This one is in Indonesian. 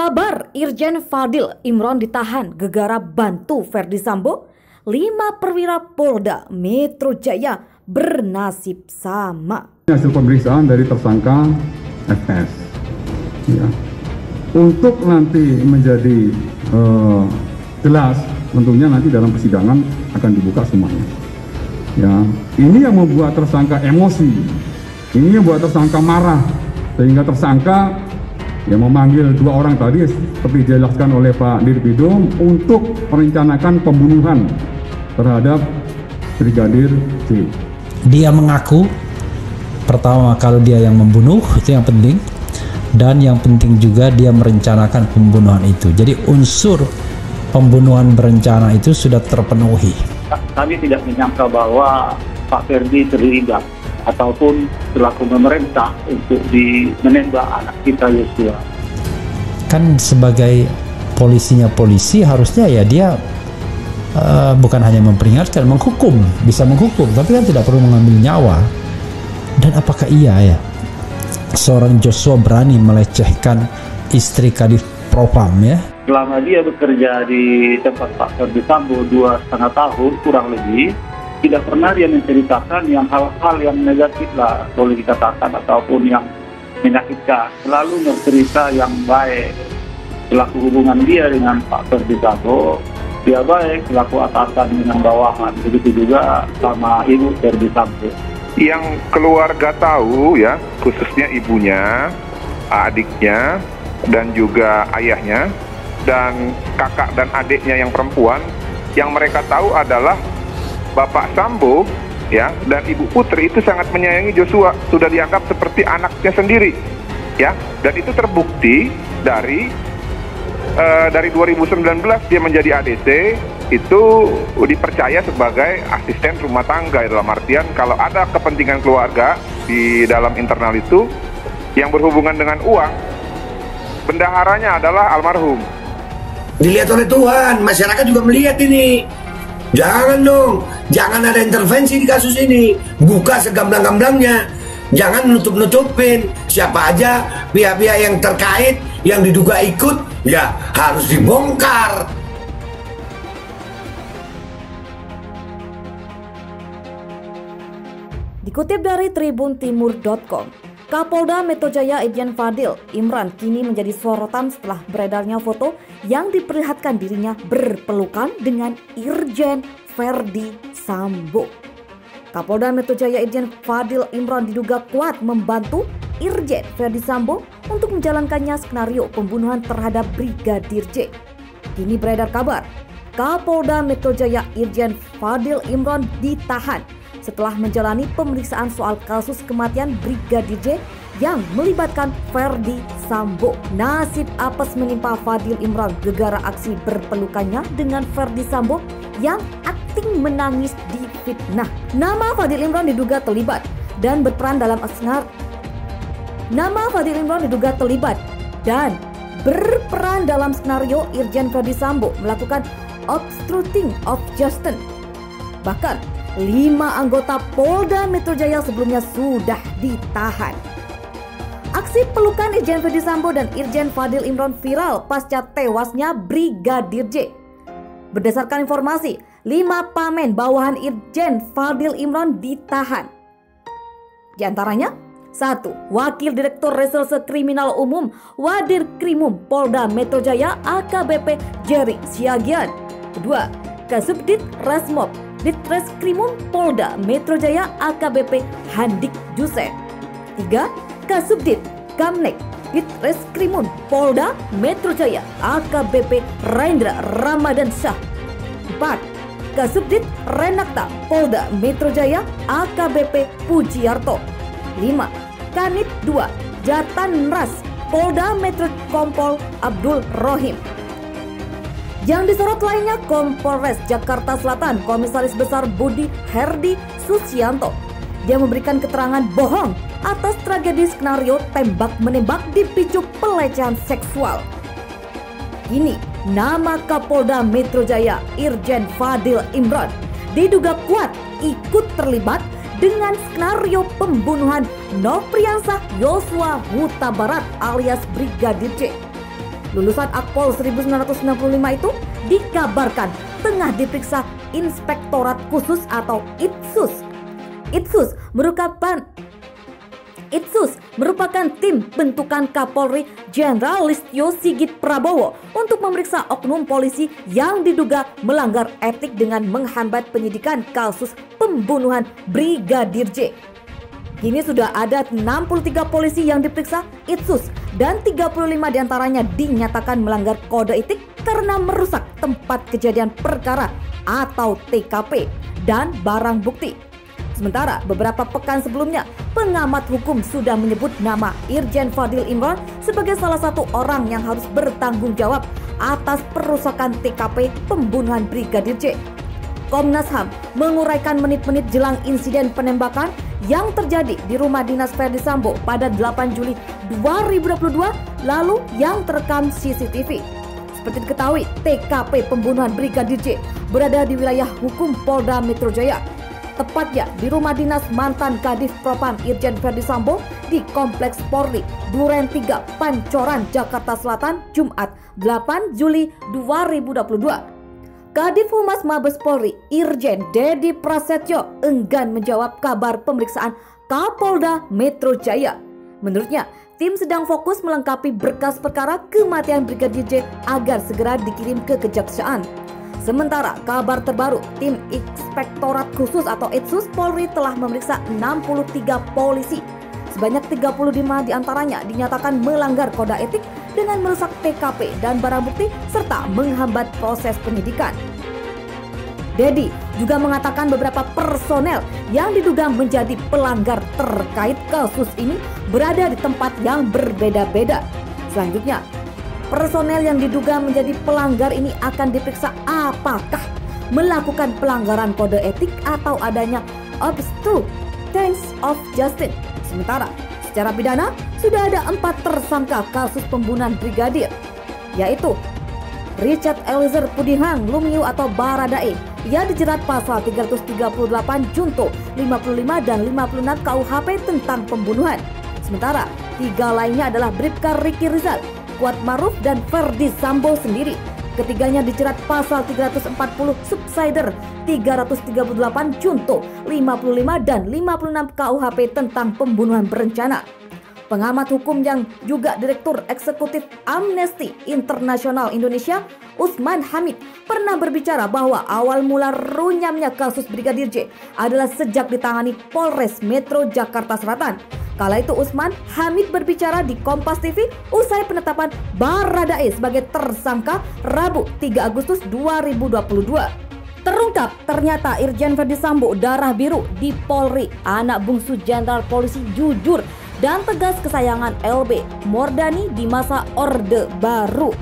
Kabar Irjen Fadil Imron ditahan gegara bantu Ferdi Sambo, lima perwira Polda Metro Jaya bernasib sama. Hasil pemeriksaan dari tersangka FS. Ya. Untuk nanti menjadi uh, jelas, tentunya nanti dalam persidangan akan dibuka semuanya. Ya, ini yang membuat tersangka emosi, ini yang membuat tersangka marah, sehingga tersangka yang memanggil dua orang tadi seperti dijelaskan oleh Pak Dirbidum untuk merencanakan pembunuhan terhadap Brigadir C. Dia mengaku pertama kalau dia yang membunuh itu yang penting dan yang penting juga dia merencanakan pembunuhan itu. Jadi unsur pembunuhan berencana itu sudah terpenuhi. Kami tidak menyangka bahwa Pak Ferdi terlibat ataupun selaku pemerintah untuk di menembak anak kita Yosua. Kan sebagai polisinya polisi harusnya ya dia uh, bukan hanya memperingatkan, menghukum, bisa menghukum, tapi kan tidak perlu mengambil nyawa. Dan apakah iya ya seorang Joshua berani melecehkan istri Kadif Propam ya? Selama dia bekerja di tempat Pak Ferdi Sambo dua setengah tahun kurang lebih, tidak pernah dia menceritakan yang hal-hal yang negatif lah boleh dikatakan ataupun yang menyakitkan. Selalu bercerita yang baik. Selaku hubungan dia dengan Pak Ferdi Sambo dia baik. Selaku atasan dengan bawahan. Begitu juga sama Ibu Ferdi Sambo. Yang keluarga tahu ya khususnya ibunya adiknya dan juga ayahnya dan kakak dan adiknya yang perempuan yang mereka tahu adalah Bapak Sambo ya dan Ibu Putri itu sangat menyayangi Joshua, sudah dianggap seperti anaknya sendiri. Ya, dan itu terbukti dari uh, dari 2019 dia menjadi ADC itu dipercaya sebagai asisten rumah tangga. Dalam artian kalau ada kepentingan keluarga di dalam internal itu yang berhubungan dengan uang bendaharanya adalah almarhum. Dilihat oleh Tuhan masyarakat juga melihat ini Jangan dong, jangan ada intervensi di kasus ini. Buka segamblang-gamblangnya. Jangan nutup-nutupin siapa aja pihak-pihak yang terkait yang diduga ikut ya harus dibongkar. Dikutip dari tribuntimur.com, Kapolda Metro Jaya Irjen Fadil Imran kini menjadi sorotan setelah beredarnya foto yang diperlihatkan dirinya berpelukan dengan Irjen Verdi Sambo. Kapolda Metro Jaya Irjen Fadil Imran diduga kuat membantu Irjen Verdi Sambo untuk menjalankannya skenario pembunuhan terhadap Brigadir J. Kini beredar kabar, Kapolda Metro Jaya Irjen Fadil Imran ditahan setelah menjalani pemeriksaan soal kasus kematian Brigadir J yang melibatkan Ferdi Sambo. Nasib apes menimpa Fadil Imran gegara aksi berpelukannya dengan Ferdi Sambo yang akting menangis di fitnah. Nama Fadil Imran diduga terlibat dan berperan dalam asnar. Nama Fadil Imran diduga terlibat dan berperan dalam skenario Irjen Ferdi Sambo melakukan obstructing of justice. Bahkan lima anggota Polda Metro Jaya sebelumnya sudah ditahan. Aksi pelukan Irjen Ferdi Sambo dan Irjen Fadil Imron viral pasca tewasnya Brigadir J. Berdasarkan informasi, lima pamen bawahan Irjen Fadil Imron ditahan. Di antaranya, satu, Wakil Direktur Reserse Kriminal Umum Wadir Krimum Polda Metro Jaya AKBP Jerry Siagian. Kedua, Kasubdit Resmob Ditreskrimum Polda Metro Jaya AKBP Handik Juse. 3. Kasubdit Kamnek Ditreskrimum Polda Metro Jaya AKBP Rendra Ramadan Syah. 4. Kasubdit Renakta Polda Metro Jaya AKBP Pujiarto. 5. Kanit 2 Jatan Ras Polda Metro Kompol Abdul Rohim. Yang disorot lainnya Kompolres Jakarta Selatan Komisaris Besar Budi Herdi Susianto. Dia memberikan keterangan bohong atas tragedi skenario tembak-menembak dipicu pelecehan seksual. Ini nama Kapolda Metro Jaya Irjen Fadil Imran diduga kuat ikut terlibat dengan skenario pembunuhan Nopriansah Yosua Huta Barat alias Brigadir J. lulusan Akpol 1995 itu dikabarkan tengah diperiksa Inspektorat Khusus atau ITSUS. ITSUS merupakan Itsus merupakan tim bentukan Kapolri Jenderal Listio Sigit Prabowo untuk memeriksa oknum polisi yang diduga melanggar etik dengan menghambat penyidikan kasus pembunuhan Brigadir J. Kini sudah ada 63 polisi yang diperiksa Itsus dan 35 di antaranya dinyatakan melanggar kode etik karena merusak tempat kejadian perkara atau TKP dan barang bukti. Sementara beberapa pekan sebelumnya, pengamat hukum sudah menyebut nama Irjen Fadil Imran sebagai salah satu orang yang harus bertanggung jawab atas perusakan TKP pembunuhan Brigadir J. Komnas HAM menguraikan menit-menit jelang insiden penembakan yang terjadi di rumah dinas Ferdi Sambo pada 8 Juli 2022 lalu yang terekam CCTV. Seperti diketahui, TKP pembunuhan Brigadir J berada di wilayah hukum Polda Metro Jaya tepatnya di rumah dinas mantan Kadif Propam Irjen Verdi Sambo di Kompleks Polri, Duren 3, Pancoran, Jakarta Selatan, Jumat 8 Juli 2022. Kadif Humas Mabes Polri, Irjen Dedi Prasetyo enggan menjawab kabar pemeriksaan Kapolda Metro Jaya. Menurutnya, tim sedang fokus melengkapi berkas perkara kematian Brigadir J agar segera dikirim ke kejaksaan. Sementara kabar terbaru, tim Inspektorat Khusus atau Itsus Polri telah memeriksa 63 polisi. Sebanyak 35 di antaranya dinyatakan melanggar kode etik dengan merusak TKP dan barang bukti serta menghambat proses penyidikan. Dedi juga mengatakan beberapa personel yang diduga menjadi pelanggar terkait kasus ini berada di tempat yang berbeda-beda. Selanjutnya, Personel yang diduga menjadi pelanggar ini akan diperiksa apakah melakukan pelanggaran kode etik atau adanya obstructions of justice. Sementara secara pidana sudah ada empat tersangka kasus pembunuhan brigadir, yaitu Richard Eliezer Pudihang Lumiu atau Baradae. Ia dijerat pasal 338 Junto 55 dan 56 KUHP tentang pembunuhan. Sementara tiga lainnya adalah Bribka Ricky Rizal, Kuat Maruf dan Ferdi Sambo sendiri. Ketiganya dijerat pasal 340 Subsider, 338 Junto, 55 dan 56 KUHP tentang pembunuhan berencana. Pengamat hukum yang juga Direktur Eksekutif Amnesty Internasional Indonesia, Usman Hamid, pernah berbicara bahwa awal mula runyamnya kasus Brigadir J adalah sejak ditangani Polres Metro Jakarta Selatan. Kala itu Usman Hamid berbicara di Kompas TV usai penetapan Baradae sebagai tersangka Rabu 3 Agustus 2022. Terungkap ternyata Irjen Verdi Sambo darah biru di Polri, anak bungsu Jenderal Polisi jujur dan tegas kesayangan LB Mordani di masa Orde Baru.